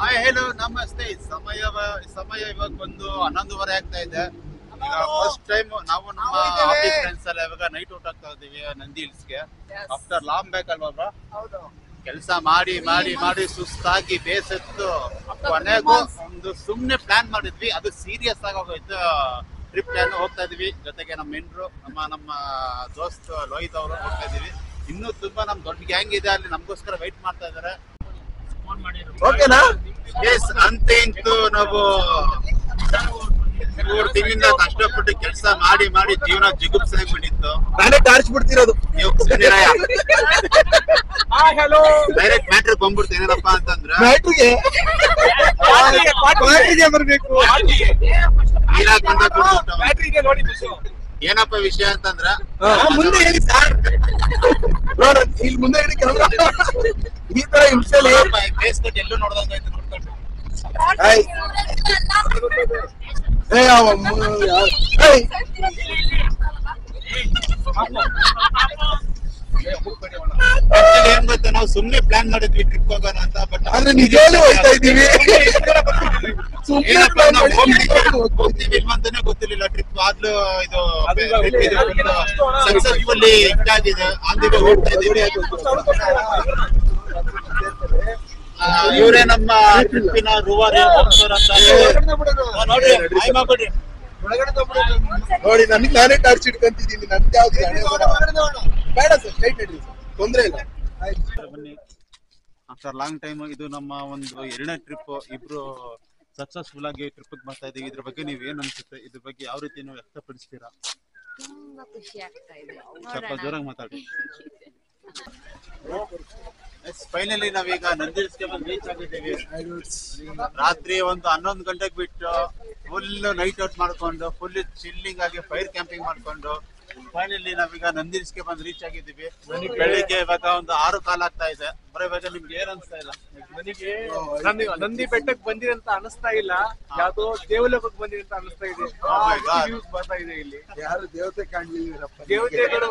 Hi ಹೇಳು ನಮಸ್ತೆ. ಸಮಯ ಸಮಯ ಇವಾಗ ಬಂದು ಹನ್ನೊಂದುವರೆ ಆಗ್ತಾ ಇದೆ. ಈಗ ಫಸ್ಟ್ ಟೈಮ್ ನಾವು ನಮ್ಮ ಆಫೀಸ್ ಫ್ರೆಂಡ್ಸ್ ಎಲ್ಲ ಇವಾಗ ನೈಟ್ ಔಟ್ ಆಗ್ತಾ ಇದೀವಿ ನಂದಿ ಹಿಲ್ಸ್ಗೆ ಆಫ್ಟರ್ ಲಾಂಗ್ ಬ್ಯಾಕ್ ಅಲ್ವಾ ಬ್ರೋ ಹೌದು. ಕೆಲಸ ಮಾಡಿ ಮಾಡಿ ಮಾಡಿ ಸುಸ್ತಾಗಿ ಬೇಸತ್ತು. ಕೊನೆಗೂ ಒಂದು ಸುಮ್ನೆ ಪ್ಲಾನ್ ಮಾಡಿದ್ವಿ. ಅದು ಸೀರಿಯಸ್ ಆಗಿ ಹೋಗೋಯ್ತು ಟ್ರಿಪ್ ಪ್ಲಾನ್ ಹೋಗ್ತಾ ಇದೀವಿ ಜೊತೆಗೆ ನಮ್ಮ ಮೆಂಡ್ರು ನಮ್ಮ ನಮ್ಮ ದೋಸ್ತ್ ಲೋಹಿತ್ ಅವರು ಹೋಗ್ತಾ ಇದೀವಿ ಇನ್ನೂ ತುಂಬಾ ನಮ್ ದೊಡ್ಡ ಗ್ಯಾಂಗ್ ಇದೆ. ಅಲ್ಲಿ ನಮಗೋಸ್ಕರ ವೈಟ್ ಮಾಡ್ತಾ ಇದಾರೆ. ಓಕೆನಾ ಎಸ್ ಅಂತ ಇಂತು ನಾವು ಮೂರು ತಿಂಗಳಿಂದ ಕಷ್ಟಪಟ್ಟು ಕೆಲಸ ಮಾಡಿ ಮಾಡಿ ಜೀವನ ಜಿಗುಪ್ಸೆ ಬಿಟ್ಟಿತ್ತು ನಾನೇ ಟಾರ್ಚ್ ಬಿಡ್ತಿರೋದು. ಡೈರೆಕ್ಟ್ ಮ್ಯಾಟ್ರಿಕ್ ಬಂದ್ಬಿಡ್ತೇನಪ್ಪ ಅಂತಂದ್ರೆ. ಬ್ಯಾಟ್ರಿಗೆ ಬ್ಯಾಟ್ರಿಗೆ ಬರ್ಬೇಕು. ಏನಪ್ಪ ವಿಷಯ ಅಂತಂದ್ರ ಮುಂದೆ ಹೇಳಿ ಸರ್. ಇಲ್ಲಿ ಮುಂದೆ ಹೇಳಿ ತರ ಹಿಂಸೆಲಿ ಏನ್ ಗೊತ್ತಾ ನಾವು ಸುಮ್ನೆ ಪ್ಲಾನ್ ಮಾಡಿದ್ವಿ ಟ್ರಿಪ್ ಹೋಗೋಣ ಅಂತ ಬಟ್ ಆದ್ರೆ ನಿಜವಾಗ್ಲೂ ಹೋಗ್ತಾ ಇದೀವಿ ಏನಪ್ಪ ನಾವು ಹೋಗ್ತೀವಿ ಗೊತ್ತಿರ್ಲಿಲ್ಲ. ಟ್ರಿಪ್ ಆದ್ಲೂ ಇದು ಸಕ್ಸಸ್ಫುಲ್ಲಿ ಇಟ್ಟಾಗಿದೆ ವೇ ಹೋಗ್ತಾ ಇದೀವಿ ಇವರೇ ನಮ್ಮ ಟ್ರಿಪ್ಪಿನ ರೂವಾರಿ ನೋಡ್ರಿ ಮಾಡ್ಬಿಡ್ರಿ ನೋಡಿ ನನಗೆ ನಾನೇ ಟಾರ್ಚ್ ಇಟ್ಕೊಂತಿದ್ದೀನಿ. ನನ್ಗೆ ಯಾವ್ದು ಬೇಡ ಸರ್ ಸ್ಟ್ರೈಟ್ ಇಡ್ರಿ ಸರ್. ತೊಂದ್ರೆ ಇಲ್ಲ. ಬನ್ನಿ. After long time. ಇದು ನಮ್ಮ ಒಂದು ಎರಡನೇ ಟ್ರಿಪ್ ಇಬ್ರು ಸಕ್ಸಸ್ಫುಲ್ ಆಗಿ ಟ್ರಿಪ್ ಬರ್ತಾ ಇದೀವಿ ಇದ್ರ ಬಗ್ಗೆ ನೀವ್ ಏನ್ ಅನ್ಸುತ್ತೆ? ಇದ್ರ ಬಗ್ಗೆ ಯಾವ ರೀತಿ ನೀವು ವ್ಯಕ್ತಪಡಿಸ್ತೀರಾ? ತುಂಬಾ ಖುಷಿ ಆಗ್ತಾ ಇದೆ. ಸ್ವಲ್ಪ ಜೋರಾಗಿ ಮಾತಾಡಿ ಫೈನಲಿ ನಾವೀಗ ನಂದಿಲ್ಸ್ಗೆ ಬಂದು ರೀಚ್ ಆಗಿದ್ದೀವಿ. ರಾತ್ರಿ ಒಂದು ಹನ್ನೊಂದು ಗಂಟೆಗೆ ಬಿಟ್ಟು ಫುಲ್ ನೈಟ್ ಔಟ್ ಮಾಡ್ಕೊಂಡು ಫುಲ್ ಚಿಲ್ಲಿಂಗ್ ಆಗಿ ಫೈರ್ ಕ್ಯಾಂಪಿಂಗ್ ಮಾಡ್ಕೊಂಡು ಫೈನಲಿ ನಾವೀಗ ನಂದಿಲ್ಸ್ಗೆ ಬಂದು ರೀಚ್ ಆಗಿದ್ದೀವಿ. ಬೆಳಿಗ್ಗೆ ಇವಾಗ ಒಂದು ಆರು ಕಾಲ ಆಗ್ತಾ ಇದೆ. ಬರೋ ಇವಾಗ ನಿಮ್ಗೆ ಏನ್ ಅನ್ಸ್ತಾ ಇಲ್ಲ? ನನಗೆ ನಂದಿ ನಂದಿ ಬೆಟ್ಟಕ್ಕೆ ಬಂದಿರ ಅಂತ ಅನಿಸ್ತಾ ಇಲ್ಲ. ಯಾವ್ದೋ ದೇವಲೋಕಕ್ಕೆ ಬಂದಿರ ಅಂತ ಅನಿಸ್ತಾ ಇದೆ. Oh ಬರ್ತಾ ಇದೆ ಇಲ್ಲಿ. ಯಾರು ದೇವತೆ ಕಾಣಲಿಲ್ಲ ದೇವತೆಗಳು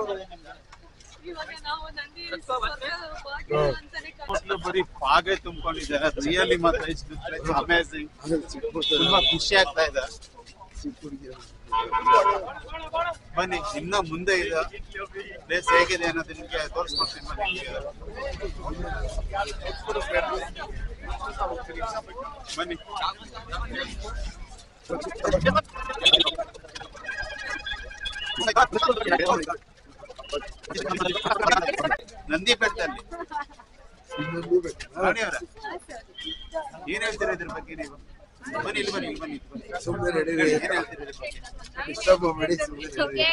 ಬರೀ ಪಾಗೆ ತುಂಬ್ಕೊಂಡಿದ್ದಾರೆ. ರಿಯಲಿ ಮತ್ತೆ ಅಮೇಸಿಂಗ್ ತುಂಬಾ ಖುಷಿ ಆಗ್ತಾ ಇದೆ. ಬನ್ನಿ ಇನ್ನ ಮುಂದೆ ಇದೆ. ಪ್ಲೇಸ್ ಹೇಗಿದೆ ಅನ್ನೋದು ನಿಮಗೆ ತೋರಿಸ್ಕೊಡ್ತೀನಿ ಬನ್ನಿ. ಬನ್ನಿ. ನಂದಿ ಬೆಟ್ಟದಲ್ಲಿ ಏನ್ ಹೇಳ್ತೀರಾ ಇದ್ರ ಬಗ್ಗೆ ನೀವು? ಬನ್ನಿ ಇಲ್ಲಿ ಬನ್ನಿ ಇಲ್ಲಿ ಬನ್ನಿ. ಸುಮ್ಮನೆ ನಡೀರಿ ಏನ್ ಹೇಳ್ತೀರಾ ಇದ್ರ ಬಗ್ಗೆ? ಡಿಸ್ಟರ್ಬ್ ಮಾಡಿ ಸುಮ್ಮನೆ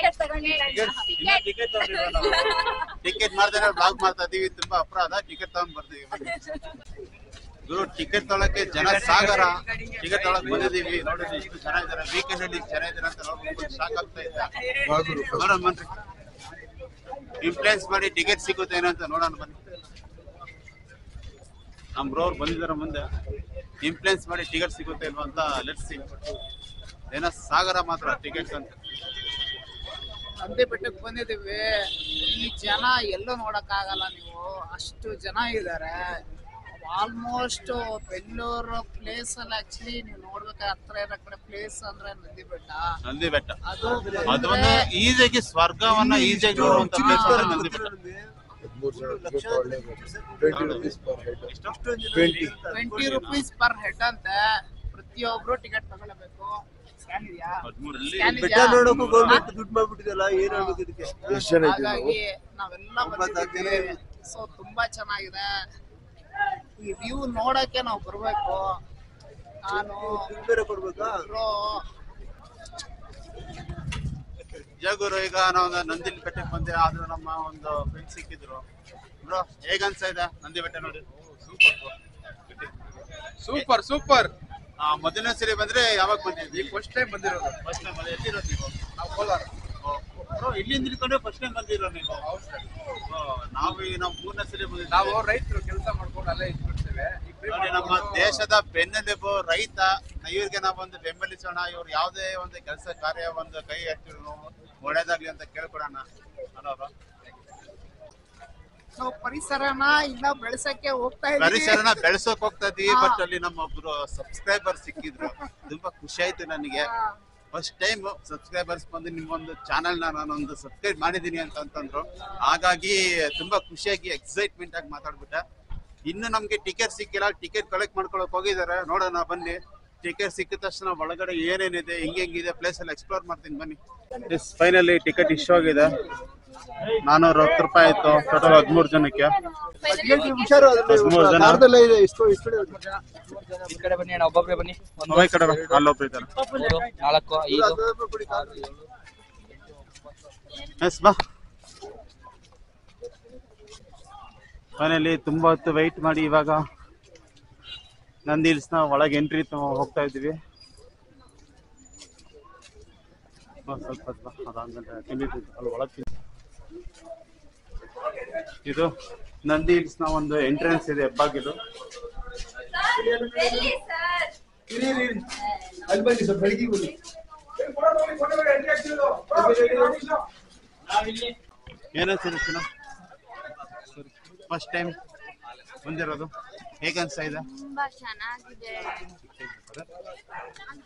ಟಿಕೆಟ್ ಮಾಡ್ತಾರೆ ಬ್ಲಾಗ್ ಮಾಡ್ತಾ ಇದೀವಿ ತುಂಬಾ ಅಪರಾಧ. ಟಿಕೆಟ್ ತಗೊಂಡ್ ಬರ್ತೀವಿ ಗುರು ಟಿಕೆಟ್ ತೊಳಕ್ಕೆ ಜನ ಸಾಗರ. ಟಿಕೆಟ್ ತೊಳಕ್ ಬಂದಿದೀವಿ ನೋಡಿದ್ರೆ ಇಷ್ಟು ಜನ ಇದಾರೆ ವೀಕೆಂಡ್ ಅಲ್ಲಿ ಇಷ್ಟ್ ಜನ ಇದಾರೆ ಅಂತ ನೋಡ್ಬಿಟ್ಟು ಸಾಕಾಗ್ತಾ ಆಗ್ತಾ ಇದ್ದ ಬಾಗುರು ನೋಡೋಣ ಬನ್ರಿ ಇನ್ಫ್ಲೂಯೆನ್ಸ್ ಮಾಡಿ ಟಿಕೆಟ್ ಸಿಗುತ್ತೆ ಏನೋ ಅಂತ ನೋಡೋಣ ಬನ್ನಿ. ನಮ್ ಬ್ರೋರ್ ಬಂದಿದ್ದಾರ ಮುಂದೆ. ಇನ್ಫ್ಲೂಯೆನ್ಸ್ ಮಾಡಿ ಟಿಕೆಟ್ ಸಿಗುತ್ತೆ ಇಲ್ವಾ ಅಂತ ಲೆಟ್ಸ್ ಏನೋ ಸಾಗರ ಮಾತ್ರ ಟಿಕೆಟ್ಸ್ ಅಂತ. ಅಂತೆ ಬೆಟ್ಟಕ್ಕೆ ಬಂದಿದ್ದೀವಿ. ಈ ಜನ ಎಲ್ಲೂ ನೋಡಕ್ಕಾಗಲ್ಲ ನೀವು. ಅಷ್ಟು ಜನ ಇದ್ದಾರೆ. ಆಲ್ಮೋಸ್ಟ್ ಬೆಂಗಳೂರು ಪ್ಲೇಸ್ ಅಲ್ಲಿ ಆಕ್ಚುಲಿ ನೀವು ನೋಡ್ಬೇಕಾದ್ರೆ ಹತ್ರ ಇರೋ ಕಡೆ ಪ್ಲೇಸ್ ಅಂದ್ರೆ ನಂದಿ ಬೆಟ್ಟ ನಂದಿ ಬೆಟ್ಟ ಅದು ಅದನ್ನ ಈಸಿಯಾಗಿ ಸ್ವರ್ಗವನ್ನ ಈಜಿ ನೋಡುವಂತ ಪ್ಲೇಸ್ ಅಂದ್ರೆ ನಂದಿ ಬೆಟ್ಟ ಟ್ವೆಂಟಿ ರುಪೀಸ್ ಪರ್ ಹೆಡ್ ಅಂತ ಟ್ವೆಂಟಿ ರುಪೀಸ್ ಪರ್ ಹೆಡ್ ಅಂತೆ ಪ್ರತಿಯೊಬ್ರು ಟಿಕೆಟ್ ತಗೊಳ್ಬೇಕು. ಬೆಟ್ಟ ನೋಡೋಕು ಗೌರ್ಮೆಂಟ್ ದುಡ್ಡು ಮಾಡ್ಬಿಟ್ಟಿದಲ್ಲ ಏನ್ ಹೇಳ್ಬೇಕು ಇದಕ್ಕೆ? ಹಾಗಾಗಿ ನಾವೆಲ್ಲ ಬಂದಿದ್ದೀವಿ. ಸೊ ತುಂಬಾ ಚೆನ್ನಾಗಿದೆ. ವ್ಯೂ ನೋಡಕ್ಕೆ ನಾವು ಬರ್ಬೇಕು. ನಾನು ದುಡ್ಡು ಬೇರೆ ಕೊಡ್ಬೇಕಾ? ಬ್ರೋ ಜಗುರು ಈಗ ನಾವು ನಂದಿ ಬೆಟ್ಟಕ್ಕೆ ಬಂದೆ. ಆದ್ರೂ ನಮ್ಮ ಒಂದು ಫ್ರೆಂಡ್ ಸಿಕ್ಕಿದ್ರು. ಬ್ರೋ ಹೇಗ ಇದೆ? ನಂದಿ ಬೆಟ್ಟ ನೋಡಿ. ಸೂಪರ್ ಸೂಪರ್ ಆ, ಮೊದಲನೇ ಸರಿ ಬಂದ್ರೆ ಯಾವಾಗ ಬಂದಿದ್ವಿ ಫಸ್ಟ್ ಟೈಮ್ ಬಂದಿರೋದು. ಫಸ್ಟ್ ಟೈಮ್ ಬಂದ ಎಲ್ಲಿರೋದು ನೀವು? ನಾವು ಕೋಲಾರ. ಬ್ರೋ ಇಲ್ಲಿಂದ ಇಟ್ಕೊಂಡ್ರೆ ಫಸ್ಟ್ ಟೈಮ್ ಬಂದಿರೋ ನೀವು. ಓ, ನಾವು ಈಗ ನಾವು ಮೂರನೇ ಸರಿ ಬಂದಿದ್ದೀವಿ. ನಾವು ರೈತರು ಕೆಲಸ ಮಾಡ್ಕೊಂಡು ಅಲ್ಲೇ ಇಟ್ಬಿಡ್ತೇವೆ ನೋಡಿ ನಮ್ಮ ದೇಶದ ಬೆನ್ನೆಲುಬು ರೈತ ಇವ್ರಿಗೆ ನಾವು ಒಂದು ಬೆಂಬಲಿಸೋಣ ಇವ್ರು ಯಾವುದೇ ಒಂದು ಕೆಲಸ ಕಾರ್ಯ ಒಂದು ಕೈ ಹಚ್ಚಿದ್ರು ಒಳ್ಳೇದಾಗ್ಲಿ ಅಂತ ಕೇಳ್ಕೊಡೋಣ. ಅಲ್ವಾ ನಾವು ಪರಿಸರನ ಇನ್ನ ಬೆಳೆಸಕ್ಕೆ ಹೋಗ್ತಾ ಇದ್ದೀವಿ ಪರಿಸರನ ಬೆಳೆಸೋಕ್ ಹೋಗ್ತಾ ಇದೀವಿ ಬಟ್ ಅಲ್ಲಿ ನಮ್ಮ ಒಬ್ರು ಸಬ್ಸ್ಕ್ರೈಬರ್ ಸಿಕ್ಕಿದ್ರು. ತುಂಬಾ ಖುಷಿ ಆಯ್ತು ನನಗೆ. ಫಸ್ಟ್ ಟೈಮ್ ಸಬ್ಸ್ಕ್ರೈಬರ್ಸ್ ಬಂದು ನಿಮ್ಮೊಂದು ಚಾನಲ್ನ ನಾನೊಂದು ಸಬ್ಸ್ಕ್ರೈಬ್ ಮಾಡಿದೀನಿ ಅಂತ ಅಂತಂದ್ರು. ಹಾಗಾಗಿ ತುಂಬಾ ಖುಷಿಯಾಗಿ ಎಕ್ಸೈಟ್ಮೆಂಟ್ ಆಗಿ ಮಾತಾಡ್ಬಿಟ್ಟೆ. ಇನ್ನು ನಮ್ಗೆ ಟಿಕೆಟ್ ಸಿಕ್ಕಿಲ್ಲ ಟಿಕೆಟ್ ಕಲೆಕ್ಟ್ ಮಾಡ್ಕೊಳಕ್ ಹೋಗಿದ್ದಾರೆ ನೋಡೋಣ ಬನ್ನಿ. ಟಿಕೆಟ್ ಸಿಕ್ಕಿದ ತಕ್ಷಣ ಒಳಗಡೆ ಏನೇನಿದೆ ಹೆಂಗ್ ಹೆಂಗಿದೆ ಪ್ಲೇಸ್ ಎಲ್ಲ ಎಕ್ಸ್ಪ್ಲೋರ್ ಮಾಡ್ತೀನಿ ಬನ್ನಿ. ಎಸ್ ಫೈನಲಿ ಟಿಕೆಟ್ ಇಶ್ಯೂ ಆಗಿದೆ. ನಾನೂರ ಹತ್ತು ರೂಪಾಯಿ ಆಯ್ತು ಟೋಟಲ್ ಹದಿಮೂರು ಜನಕ್ಕೆ. ಹುಷಾರು ಹದಿಮೂರು ಜನ. ಇದೆ ಇಷ್ಟು ಇಷ್ಟು ಈ ಕಡೆ ಬನ್ನಿ ಅಣ್ಣ ಒಬ್ಬೊಬ್ರೆ ಬನ್ನಿ. ಒಂದು ಹೋಗಿ ಕಡೆ ಬಾ, ಅಲ್ಲೊಬ್ರು ಇದ್ದಾರೆ. ಮೂರು ನಾಲ್ಕು ಐದು. ಎಸ್ ಬಾ. ಫೈನಲಿ ತುಂಬಾ ಹೊತ್ತು ವೆಯ್ಟ್ ಮಾಡಿ ಇವಾಗ ನಂದಿ ಹಿಲ್ಸ್ನ ಒಳಗೆ ಎಂಟ್ರಿ ಹೋಗ್ತಾ ಇದ್ದೀವಿ ಸ್ವಲ್ಪ ಒಳಗೆ. ಇದು ನಂದಿ ಹಿಲ್ಸ್ನ ಒಂದು ಎಂಟ್ರೆನ್ಸ್ ಇದೆ ಹೆಬ್ಬಾಗಿಲು ಎಲ್ಲಿ ಸರ್ ಇರಿ, ಇರಿ, ಇರಿ. ಅಲ್ಲಿ ಬನ್ನಿ ಸ್ವಲ್ಪ ಬೆಳಗ್ಗೆ ಬನ್ನಿ ಏನನ್ಸಿರುತ್ತೆ ಫಸ್ಟ್ ಟೈಮ್ ಬಂದಿರೋದು. ಹೇಗನ್ಸ್ತಾ ಇದೆ? ತುಂಬಾ ಚೆನ್ನಾಗಿದೆ.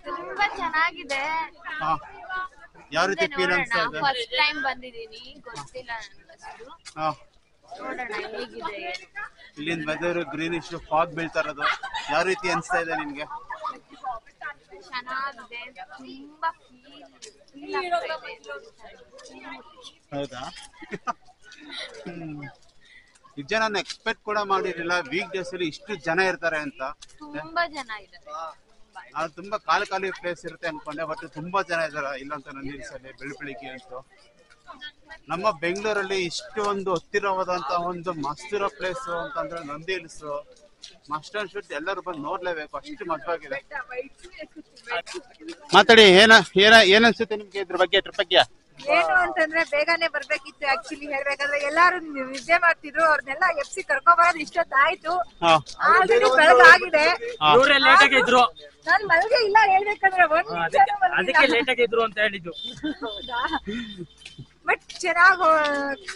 ತುಂಬಾ ಚೆನ್ನಾಗಿದೆ. ಹಾ. ಯಾವ ರೀತಿ ಫೀಲ್ ಅನ್ಸ್ತಾ ಇದೆ? ಫಸ್ಟ್ ಟೈಮ್ ಬಂದಿದೀನಿ ಗೊತ್ತಿಲ್ಲ ನನ್ಗಷ್ಟು ಹಾ. ನೋಡೋಣ ಹೇಗಿದೆ. ಇಲ್ಲಿಂದ ವೆದರ್ ಗ್ರೀನಿಶ್ ಫಾಗ್ ಬೀಳ್ತಾ ಇರೋದು. ಯಾವ ರೀತಿ ಅನ್ಸ್ತಾ ಇದೆ ನಿಮಗೆ ಚೆನ್ನಾಗಿದೆ. ತುಂಬಾ ಫೀಲ್ ಹೌದಾ? ಹ್ಮ್. ನಿಜ ನಾನು ಎಕ್ಸ್ಪೆಕ್ಟ್ ಕೂಡ ಮಾಡಿರಲಿಲ್ಲ. ವೀಕ್ ಡೇಸ್ ಅಲ್ಲಿ ಇಷ್ಟು ಜನ ಇರ್ತಾರೆ ಅಂತ. ತುಂಬಾ ಜನ ಇದ್ದಾರೆ. ತುಂಬಾ ಖಾಲಿ ಖಾಲಿ ಪ್ಲೇಸ್ ಇರುತ್ತೆ ಅನ್ಕೊಂಡೆ. ಬಟ್ ತುಂಬಾ ಜನ ಇದ್ದಾರೆ. ಇಲ್ಲಂತ ನಂದಿ ಹಿಲ್ಸಲ್ಲಿ ಬೆಳ್ ಬೆಳಿಗ್ಗೆ ಅಂತೂ. ನಮ್ಮ ಬೆಂಗಳೂರಲ್ಲಿ ಇಷ್ಟು ಒಂದು ಹತ್ತಿರವಾದಂತ ಒಂದು ಮಸ್ತ್ ಇರೋ ಪ್ಲೇಸ್ ಅಂತಂದ್ರೆ Nandi hills. Must and should ಎಲ್ಲರೂ ಬಂದು ನೋಡ್ಲೇಬೇಕು. ಅಷ್ಟು ಮಜವಾಗಿದೆ ಮಾತಾಡಿ ಏನ ಏನ ಏನನ್ಸುತ್ತೆ ನಿಮ್ಗೆ ಇದ್ರ ಬಗ್ಗೆ ಟ್ರಿಪ್ ಬಗ್ಗೆ? ಏನು ಅಂತಂದ್ರೆ ಬೇಗನೆ ಬರ್ಬೇಕಿತ್ತು ಆಕ್ಚುಲಿ ಹೇಳ್ಬೇಕಂದ್ರೆ ಎಲ್ಲಾರು ನಿದ್ದೆ ಮಾಡ್ತಿದ್ರು ಅವ್ರನ್ನೆಲ್ಲ ಎಫ್ಸಿ ಕರ್ಕೊಂಡ್ ಇಷ್ಟೊತ್ತಾಯ್ತು. ಹಾ. ಆಯ್ತು ಬೆಳಗಾಗಿದೆ. ಲೇಟ್ ನಾನ್ ಮಲ್ಗೆ ಇಲ್ಲ ಹೇಳ್ಬೇಕಂದ್ರೆ ಒಂದ್ ಅದಕ್ಕೆ ಲೇಟ್ ಆಗಿದ್ರು ಅಂತ ಹೇಳಿದ್ದು. ಬಟ್ ಚೆನ್ನಾಗ್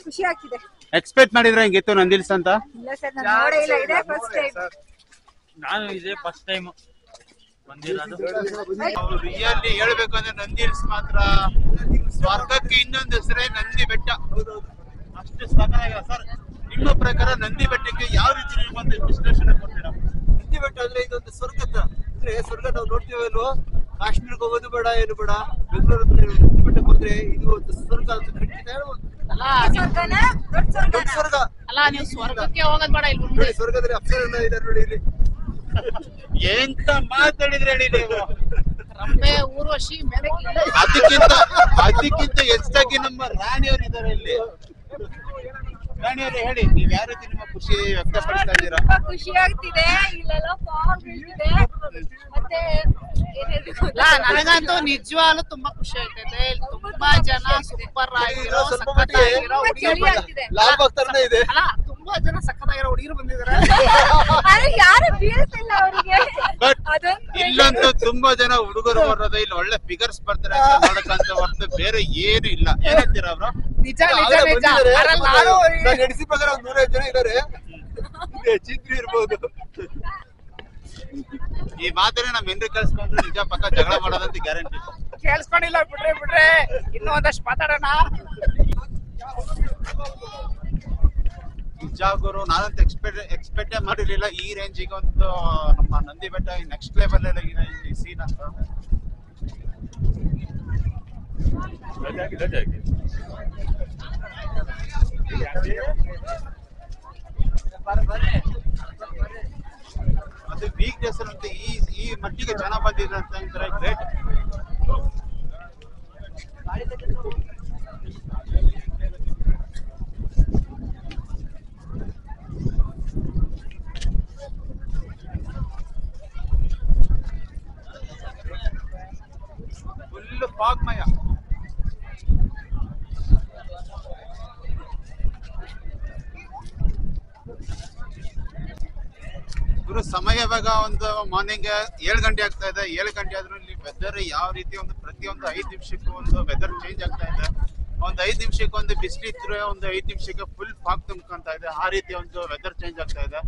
ಖುಷಿ ಆಗ್ತಿದೆ. ಎಕ್ಸ್ಪೆಕ್ಟ್ ಮಾಡಿದ್ರೆ ಹೆಂಗಿತ್ತು ನಂದಿಲ್ಸ್ ಅಂತ? ಇಲ್ಲ ಸರ್ ನಾನು ನೋಡೇ ಇಲ್ಲ. ಇದೇ ಫಸ್ಟ್ ಟೈಮ್ ನಾನು ಇದೇ ಫಸ್ಟ್ ಟೈಮ್ ಬಂದಿರೋದು ರಿಯಲ್ಲಿ ಹೇಳ್ಬೇಕು ಅಂದ್ರೆ ನಂದಿ ಹಿಲ್ಸ್ ಮಾತ್ರ. ಸ್ವರ್ಗಕ್ಕೆ ಇನ್ನೊಂದು ಹೆಸರೇ ನಂದಿ ಬೆಟ್ಟ. ಅಷ್ಟು ಸಖತ್ತಾಗಿದೆ ಸರ್ ನಿಮ್ಮ ಪ್ರಕಾರ ನಂದಿ ಬೆಟ್ಟಕ್ಕೆ ಯಾವ ರೀತಿ ನೀವು ಒಂದು ವಿಶ್ಲೇಷಣೆ ಕೊಡ್ತೀರಾ? ನಂದಿ ಬೆಟ್ಟ ಅಂದ್ರೆ ಇದೊಂದು ಸ್ವರ್ಗ ಅಂದ್ರೆ ಸ್ವರ್ಗ ನಾವು ನೋಡ್ತೀವಲ್ವೋ ಕಾಶ್ಮೀರಕ್ಕೆ ಹೋಗೋದು ಬೇಡ ಏನು ಬೇಡ. ಬೆಂಗಳೂರು ನಂದಿ ಬೆಟ್ಟಕ್ಕೆ ಹೋದ್ರೆ ಇದು ಒಂದು ಸ್ವರ್ಗ ಅಂತ ಖಂಡಿತ ಹೇಳ್ಬೋದು. ಸ್ವರ್ಗನ? ದೊಡ್ಡ ಸ್ವರ್ಗ. ಅಲ್ಲ ನೀವು ಸ್ವರ್ಗಕ್ಕೆ ಹೋಗೋದ್ ಬೇಡ ಇಲ್ಲಿ ಸ್ವರ್ಗದಲ್ಲಿ ಅಪ್ಸರನ್ನ ಇದ್ದಾರೆ ನೋಡಿ ಇಲ್ಲಿ. ಎಂತ ಮಾತಾಡಿದ್ರೆ ಹೇಳಿ ನೀವು? ಊರ್ವಶಿ ಅದಕ್ಕಿಂತ ಅದಕ್ಕಿಂತ ಹೆಚ್ಚಾಗಿ ನಮ್ಮ ರಾಣಿಯವರು ಇದ್ದಾರೆ ಇಲ್ಲಿ. ರಾಣಿಯವರು ಹೇಳಿ ನೀವ್ ಯಾವ ರೀತಿ ನಿಮ್ಮ ಖುಷಿ ವ್ಯಕ್ತಪಡಿಸ್ತಾ ಇದ್ದೀರಾ? ತುಂಬಾ ಖುಷಿ ಆಗ್ತಿದೆ. ಇಲ್ಲೆಲ್ಲ ಫಾಗ್ ಮತ್ತೆ ಏನ್ ಹೇಳ್ಬೇಕು ಅಲ್ಲ ನನಗಂತೂ ನಿಜವಾಗ್ಲೂ ತುಂಬಾ ಖುಷಿ ಆಗ್ತೈತೆ ಇಲ್ಲಿ ತುಂಬಾ ಜನ ಸೂಪರ್ ಆಗಿರೋ ಸಖತ್ ಆಗಿರೋ ಆಗ್ತಿದೆ. ಲಾಲ್ ಇದೆ. ಅಲ್ಲ ತುಂಬಾ ಜನ ಸಖತ್ತಾಗಿರೋ ಹುಡುಗಿರು ಬಂದಿದ್ದಾರೆ ಆದ್ರೆ ಯಾರು ಬೀಳ್ತಿಲ್ಲ ಅವರಿಗೆ ಬಟ್ ಇಲ್ಲಂತೂ ತುಂಬಾ ಜನ ಹುಡುಗರು ಬರೋದು ಇಲ್ಲಿ. ಒಳ್ಳೆ ಫಿಗರ್ಸ್ ಬರ್ತಾರೆ ಅಂತ ನೋಡಕ್ಕಂತ ಹೊರತು ಬೇರೆ ಏನು ಇಲ್ಲ. ಏನಂತೀರ ಅವ್ರು? ನಿಜ ನಿಜ ನಿಜ. ಬಂದಿದ್ದಾರೆ. ಅದ್ರಲ್ಲಿ ನಾನು ನಾನು ಎಣಿಸಿ ಪ್ರಕಾರ ಒಂದು ನೂರೈವತ್ತು ಜನ ಇರ್ಬೋದು. ಈ ಮಾತನ್ನ ನಮ್ ಹೆಂಡ್ರಿ ಕಳ್ಸ್ಕೊಂಡ್ರೆ ನಿಜ ಪಕ್ಕ ಜಗಳ ಮಾಡೋದಂತ ಗ್ಯಾರಂಟಿ ಕೇಳಿಸ್ಕೊಂಡಿಲ್ಲ ಬಿಡ್ರಿ ಬಿಡ್ರಿ. ಇನ್ನೂ ಒಂದಷ್ಟು ಮಾತಾಡೋಣ. ನಿಜ ಗುರು ನಾನಂತ ಎಕ್ಸ್ಪೆಕ್ಟ್ ಎಕ್ಸ್ಪೆಕ್ಟೇ ಮಾಡಿರಲಿಲ್ಲ. ಈ ರೇಂಜಿಗೆ ಒಂದು, ನಮ್ಮ ನಂದಿ ಬೆಟ್ಟ ನೆಕ್ಸ್ಟ್ ಲೆವೆಲ್ ಎಲ್ಲ ಈ ಸೀನ್ ಅಂತ ಅದು ವೀಕ್ ಡೇಸ್ ಅಂತ, ಈ ಈ ಮಟ್ಟಿಗೆ ಜನ ಬಂದಿದೆ ಅಂತ ಅಂದ್ರೆ ಗ್ರೇಟ್ ಫುಲ್ ಫಾಗ್ಮಯ ಗುರು, ಸಮಯ ಇವಾಗ ಒಂದು ಮಾರ್ನಿಂಗ್ ಏಳು ಗಂಟೆ ಆಗ್ತಾ ಇದೆ. ಏಳು ಗಂಟೆ ಆದ್ರೂ ಇಲ್ಲಿ ವೆದರ್ ಯಾವ ರೀತಿ ಒಂದು ಪ್ರತಿಯೊಂದು ಐದು ನಿಮಿಷಕ್ಕೂ ಒಂದು ವೆದರ್ ಚೇಂಜ್ ಆಗ್ತಾ ಇದೆ. ಒಂದು ಐದು ನಿಮಿಷಕ್ಕೆ ಒಂದು ಬಿಸಿಲಿದ್ರೆ ಒಂದು ಐದು ನಿಮಿಷಕ್ಕೆ ಫುಲ್ ಫಾಗ್ ತುಂಬ್ಕೊಂತ ಇದೆ. ಆ ರೀತಿ ಒಂದು ವೆದರ್ ಚೇಂಜ್ ಆಗ್ತಾ ಇದೆ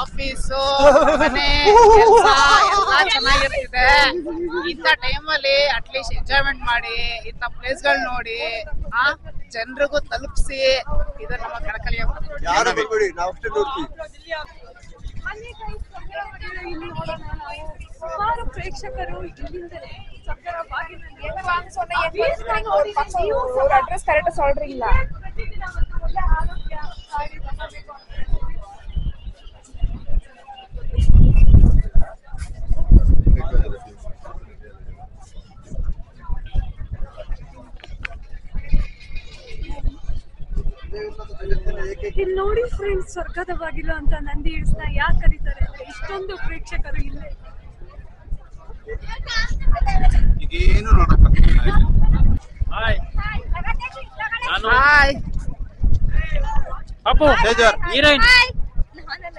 ಆಫೀಸು ಮನೆ ಚೆನ್ನಾಗಿರ್ತಿದೆ ಎಲ್ಲ ಚೆನ್ನಾಗಿರ್ತದೆ ಇಂಥ ಟೈಮಲ್ಲಿ ಅಟ್ಲೀಸ್ಟ್ ಎಂಜಾಯ್ಮೆಂಟ್ ಮಾಡಿ ಇಂಥ ಪ್ಲೇಸ್ಗಳು ನೋಡಿ ಆ ಜನರಿಗೂ ತಲುಪಿಸಿ ಇದು ನಮ್ಮ ಕಳಕಳಿಯ ಯಾರು ಪ್ರೇಕ್ಷಕರು ಇಲ್ಲಿಂದಲೇ ಸರ್ಕಾರ ಬಾಗಿಲಲ್ಲಿ ಅಡ್ರೆಸ್ ಕರೆಕ್ಟ್ ಸಾಲ್ಡ್ರಿ ಇಲ್ಲ. ಇಲ್ಲಿ ನೋಡಿ ಫ್ರೆಂಡ್ಸ್ ಸ್ವರ್ಗದ ಬಾಗಿಲು ಅಂತ ನಂದಿ ಹಿಲ್ಸ್ನ ಯಾಕೆ ಕರೀತಾರೆ ಅಂದ್ರೆ ಇಷ್ಟೊಂದು ಪ್ರೇಕ್ಷಕರು ಇಲ್ಲೇ. ಹಾಯ್ ನಾನು ಹಾಯ್ ಅಪ್ಪು ಹೀರೋಯಿನ್. ನಾನಲ್ಲ.